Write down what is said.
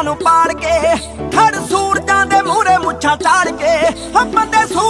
ਸੀਨਿਆਂ ਨੂੰ ਪਾੜ ਕੇ ਖੜ ਸੂਰਜਾਂ ਦੇ ਮੂਹਰੇ ਮੁੱਛਾਂ ਚਾੜ ਕੇ ਬੰਦੇ ਸੂਰਮੇ